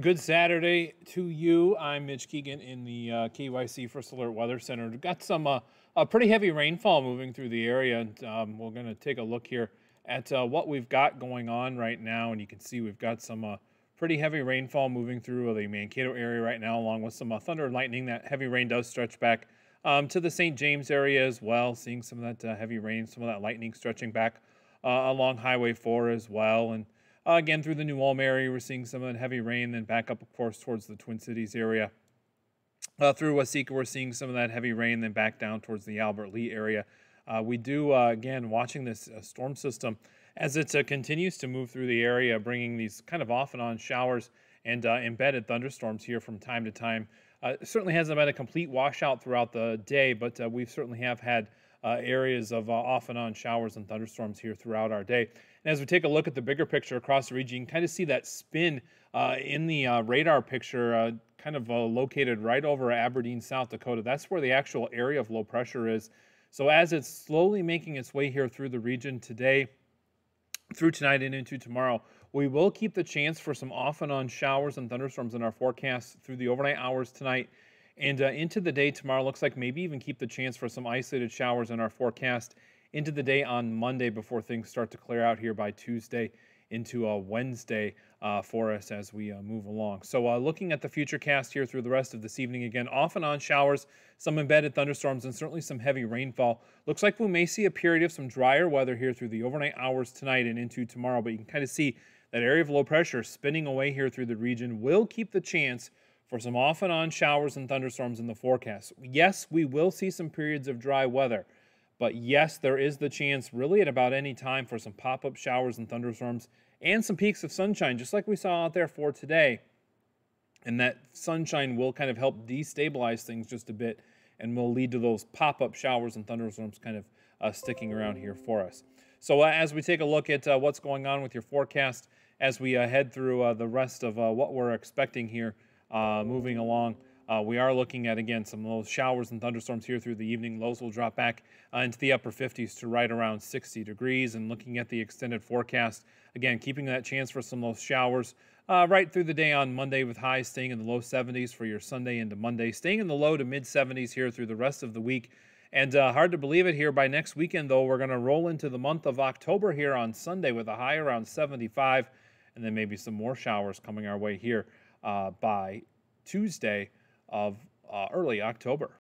Good Saturday to you. I'm Mitch Keegan in the uh, KEYC First Alert Weather Center. We've got some uh, pretty heavy rainfall moving through the area, and um, we're going to take a look here at uh, what we've got going on right now. And you can see we've got some uh, pretty heavy rainfall moving through the Mankato area right now, along with some uh, thunder and lightning. That heavy rain does stretch back um, to the St. James area as well, seeing some of that uh, heavy rain, some of that lightning stretching back along Highway 4 as well. And uh, again, through the New Ulm area, we're seeing some of that heavy rain, then back up, of course, towards the Twin Cities area. Uh, through Waseca, we're seeing some of that heavy rain, then back down towards the Albert Lea area. Uh, we do, uh, again, watching this uh, storm system as it uh, continues to move through the area, bringing these kind of off and on showers and embedded thunderstorms here from time to time. certainly hasn't been a complete washout throughout the day, but we certainly have had uh, areas of uh, off and on showers and thunderstorms here throughout our day. And as we take a look at the bigger picture across the region, you can kind of see that spin uh, in the uh, radar picture, uh, kind of uh, located right over Aberdeen, South Dakota. That's where the actual area of low pressure is. So as it's slowly making its way here through the region today, through tonight and into tomorrow, we will keep the chance for some off and on showers and thunderstorms in our forecast through the overnight hours tonight and uh, into the day tomorrow, looks like maybe even keep the chance for some isolated showers in our forecast into the day on Monday before things start to clear out here by Tuesday into uh, Wednesday uh, for us as we uh, move along. So, uh, looking at the future cast here through the rest of this evening, again, off and on showers, some embedded thunderstorms, and certainly some heavy rainfall. Looks like we may see a period of some drier weather here through the overnight hours tonight and into tomorrow, but you can kind of see that area of low pressure spinning away here through the region will keep the chance for some off and on showers and thunderstorms in the forecast. Yes, we will see some periods of dry weather, but yes, there is the chance really at about any time for some pop up showers and thunderstorms and some peeks of sunshine, just like we saw out there for today. And that sunshine will kind of help destabilize things just a bit and will lead to those pop up showers and thunderstorms kind of uh, sticking around here for us. So, uh, as we take a look at uh, what's going on with your forecast, as we uh, head through uh, the rest of uh, what we're expecting here uh, moving along. Uh, we are looking at, again, some those showers and thunderstorms here through the evening. Lows will drop back uh, into the upper 50s to right around 60 degrees. And looking at the extended forecast, again, keeping that chance for some those showers uh, right through the day on Monday with highs staying in the low 70s for your Sunday into Monday, staying in the low to mid 70s here through the rest of the week. And uh, hard to believe it here by next weekend, though, we're going to roll into the month of October here on Sunday with a high around 75, and then maybe some more showers coming our way here by Tuesday of uh, early October.